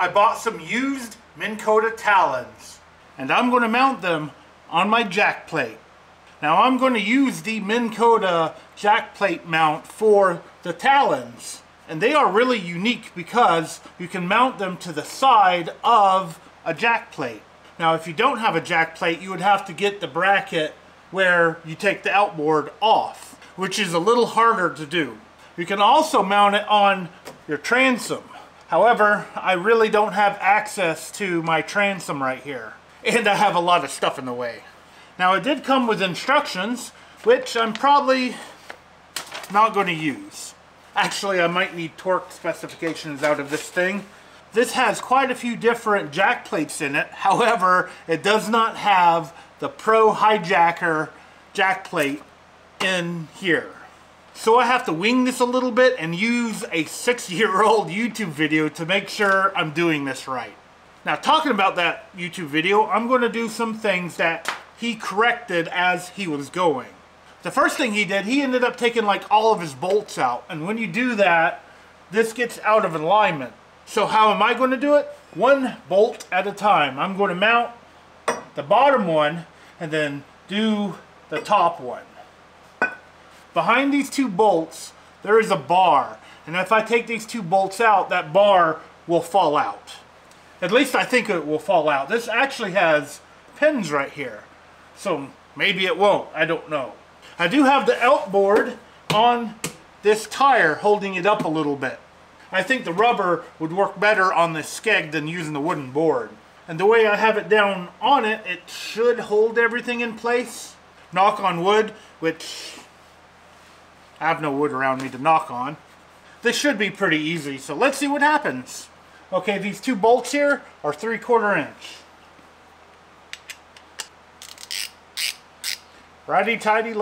I bought some used Minn Kota Talons. And I'm going to mount them on my jack plate. Now I'm going to use the Minn Kota jack plate mount for the Talons. And they are really unique because you can mount them to the side of a jack plate. Now if you don't have a jack plate, you would have to get the bracket where you take the outboard off, which is a little harder to do. You can also mount it on your transom. However, I really don't have access to my transom right here. And I have a lot of stuff in the way. Now it did come with instructions, which I'm probably not going to use. Actually, I might need torque specifications out of this thing. This has quite a few different jack plates in it. However, it does not have the Pro Hijacker jack plate in here. So I have to wing this a little bit and use a six-year-old YouTube video to make sure I'm doing this right. Now talking about that YouTube video, I'm going to do some things that he corrected as he was going. The first thing he did, he ended up taking like all of his bolts out. And when you do that, this gets out of alignment. So how am I going to do it? One bolt at a time. I'm going to mount the bottom one and then do the top one. Behind these two bolts, there is a bar. And if I take these two bolts out, that bar will fall out. At least I think it will fall out. This actually has pins right here. So maybe it won't. I don't know. I do have the outboard on this tire holding it up a little bit. I think the rubber would work better on this skeg than using the wooden board. And the way I have it down on it, it should hold everything in place. Knock on wood, which I have no wood around me to knock on. This should be pretty easy, so let's see what happens. Okay, these two bolts here are three quarter inch. Righty tighty,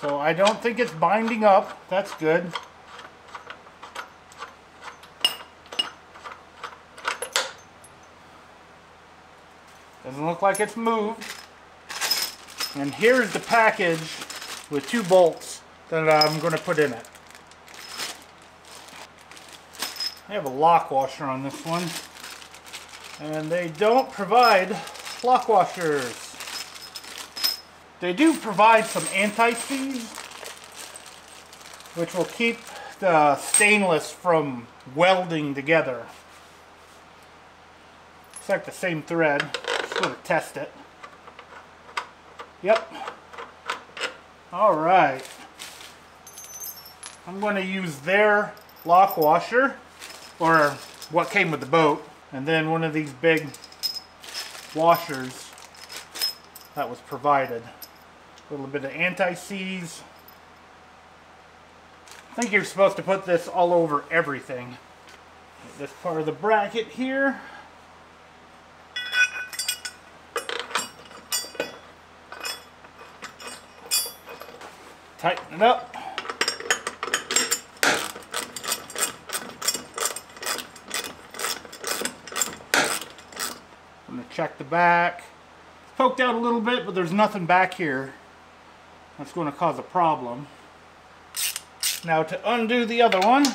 So I don't think it's binding up. That's good. Doesn't look like it's moved. And here's the package with two bolts that I'm going to put in it. I have a lock washer on this one. And they don't provide lock washers. They do provide some anti-seize, which will keep the stainless from welding together. It's like the same thread. Just going to test it. Yep. Alright. I'm going to use their lock washer, or what came with the boat, and then one of these big washers that was provided. A little bit of anti-seize. I think you're supposed to put this all over everything. This part of the bracket here. Tighten it up. I'm going to check the back. It's poked out a little bit, but there's nothing back here that's going to cause a problem. Now to undo the other one, you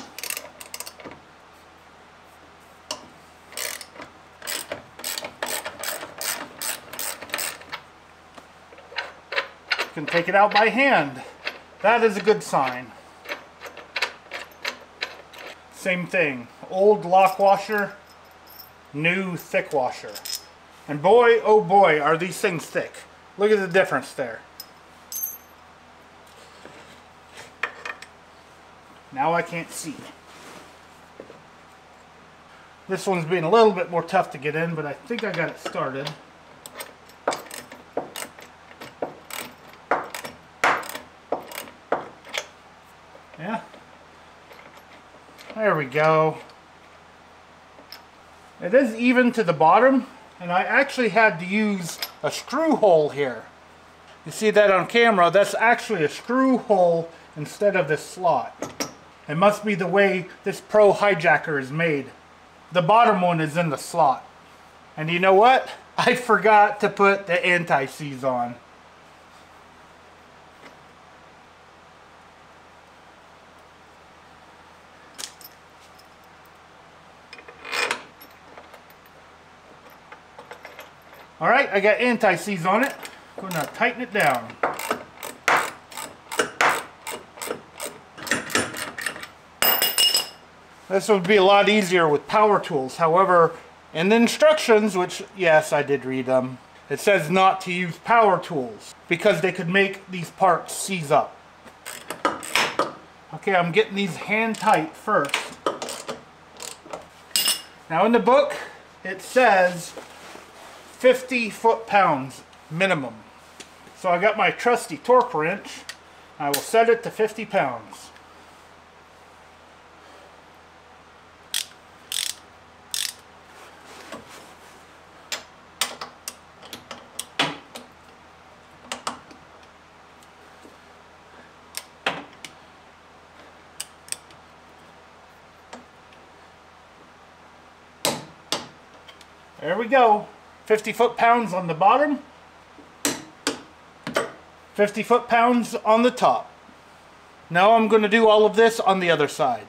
can take it out by hand. That is a good sign. Same thing, old lock washer, new thick washer. And boy, oh boy, are these things thick. Look at the difference there. Now I can't see. This one's being a little bit more tough to get in, but I think I got it started. Yeah. There we go. It is even to the bottom, and I actually had to use a screw hole here. You see that on camera, that's actually a screw hole instead of this slot. It must be the way this Pro Hijacker is made. The bottom one is in the slot. And you know what? I forgot to put the anti-seize on. Alright, I got anti-seize on it. Gonna tighten it down. This would be a lot easier with power tools. However, in the instructions, which, yes, I did read them, it says not to use power tools because they could make these parts seize up. Okay, I'm getting these hand tight first. Now in the book, it says 50 foot-pounds minimum. So I got my trusty torque wrench. I will set it to 50 pounds. There we go. 50 foot-pounds on the bottom. 50 foot-pounds on the top. Now I'm going to do all of this on the other side.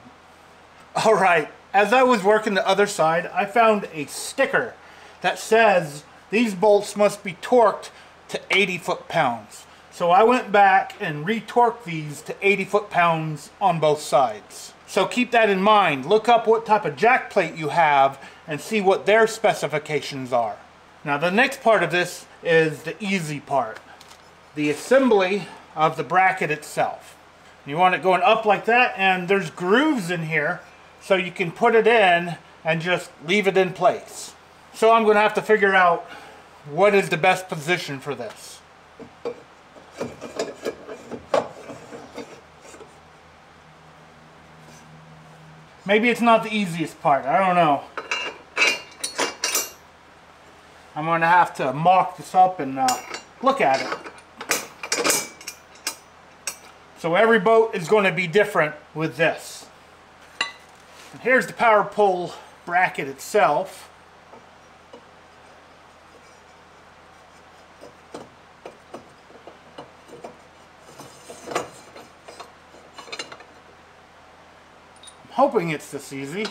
Alright, as I was working the other side, I found a sticker that says these bolts must be torqued to 80 foot-pounds. So I went back and retorqued these to 80 foot-pounds on both sides. So keep that in mind. Look up what type of jack plate you have and see what their specifications are. Now the next part of this is the easy part. The assembly of the bracket itself. You want it going up like that and there's grooves in here so you can put it in and just leave it in place. So I'm going to have to figure out what is the best position for this. Maybe it's not the easiest part. I don't know. I'm going to have to mock this up and uh, look at it. So every boat is going to be different with this. And here's the power pole bracket itself. Hoping it's this easy.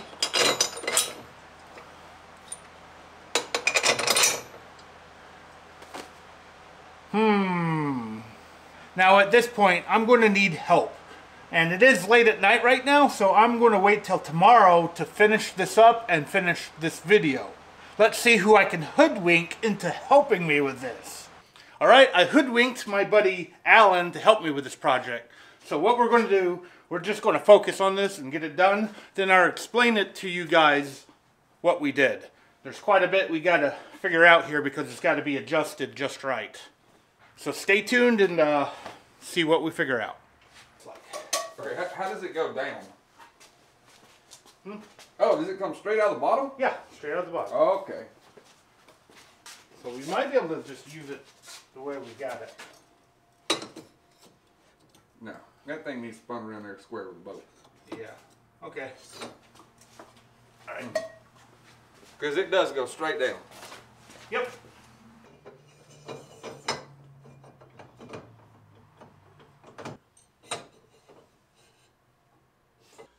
Hmm. Now at this point, I'm going to need help. And it is late at night right now, so I'm going to wait till tomorrow to finish this up and finish this video. Let's see who I can hoodwink into helping me with this. Alright, I hoodwinked my buddy Alan to help me with this project. So what we're going to do, we're just going to focus on this and get it done. Then I'll explain it to you guys what we did. There's quite a bit we got to figure out here because it's got to be adjusted just right. So stay tuned and uh, see what we figure out. Okay, how, how does it go down? Hmm? Oh, does it come straight out of the bottom? Yeah, straight out of the bottom. Okay. So we might be able to just use it the way we got it. No, that thing needs to spun around there square with the boat. Yeah. Okay. All right. Because it does go straight down. Yep.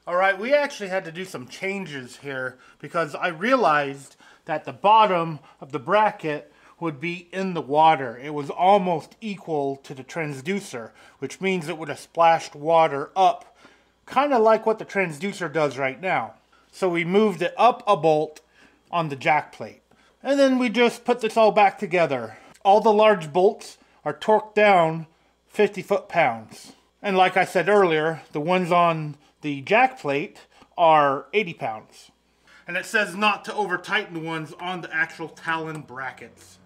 All right, we actually had to do some changes here because I realized that the bottom of the bracket would be in the water. It was almost equal to the transducer, which means it would have splashed water up, kind of like what the transducer does right now. So we moved it up a bolt on the jack plate. And then we just put this all back together. All the large bolts are torqued down 50 foot-pounds. And like I said earlier, the ones on the jack plate are 80 pounds. And it says not to over tighten the ones on the actual Talon brackets.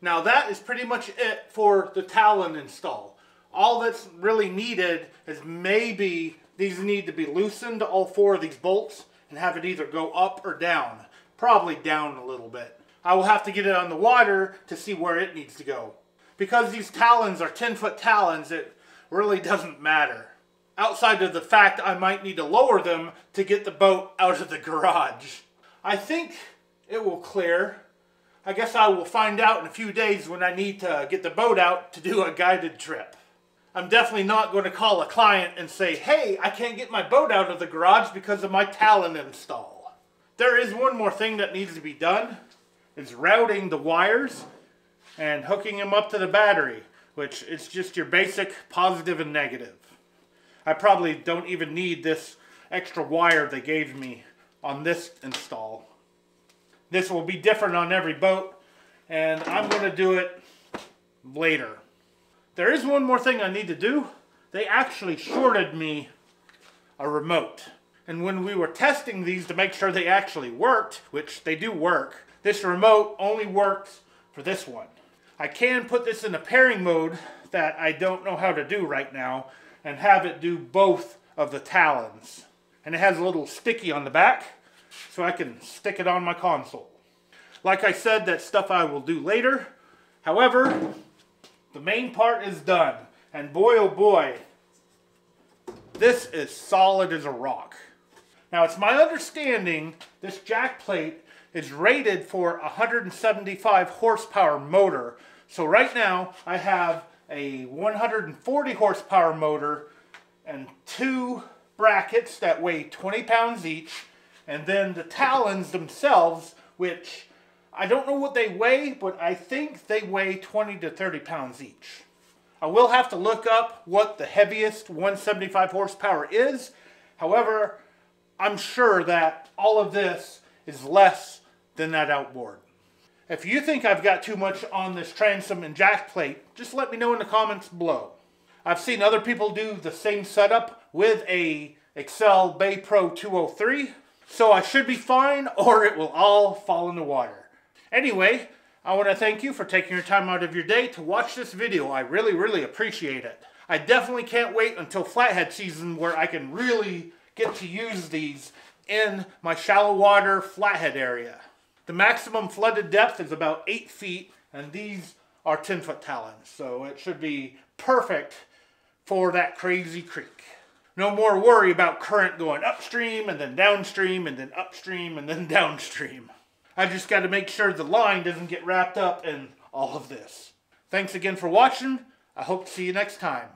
Now that is pretty much it for the Talon install. All that's really needed is maybe these need to be loosened, all four of these bolts, and have it either go up or down. Probably down a little bit. I will have to get it on the water to see where it needs to go. Because these talons are 10 foot talons, it really doesn't matter. outside of the fact I might need to lower them to get the boat out of the garage. I think it will clear. I guess I will find out in a few days when I need to get the boat out to do a guided trip. I'm definitely not going to call a client and say, hey, I can't get my boat out of the garage because of my Talon install. There is one more thing that needs to be done. It's routing the wires and hooking them up to the battery, which is just your basic positive and negative. I probably don't even need this extra wire they gave me on this install. This will be different on every boat, and I'm going to do it later. There is one more thing I need to do. They actually shorted me a remote. And when we were testing these to make sure they actually worked, which they do work, this remote only works for this one. I can put this in a pairing mode that I don't know how to do right now and have it do both of the talons. And it has a little sticky on the back so I can stick it on my console. Like I said, that's stuff I will do later. However, the main part is done. And boy oh boy, this is solid as a rock. Now it's my understanding this jack plate is rated for 175 horsepower motor so right now I have a 140 horsepower motor and two brackets that weigh 20 pounds each and then the talons themselves which I don't know what they weigh but I think they weigh 20 to 30 pounds each. I will have to look up what the heaviest 175 horsepower is however I'm sure that all of this is less than that outboard. If you think I've got too much on this transom and jack plate, just let me know in the comments below. I've seen other people do the same setup with a Excel Bay Pro 203, so I should be fine or it will all fall in the water. Anyway, I want to thank you for taking your time out of your day to watch this video. I really, really appreciate it. I definitely can't wait until flathead season where I can really get to use these in my shallow water flathead area. The maximum flooded depth is about 8 feet, and these are 10 foot talons, so it should be perfect for that crazy creek. No more worry about current going upstream and then downstream and then upstream and then downstream. I just got to make sure the line doesn't get wrapped up in all of this. Thanks again for watching. I hope to see you next time.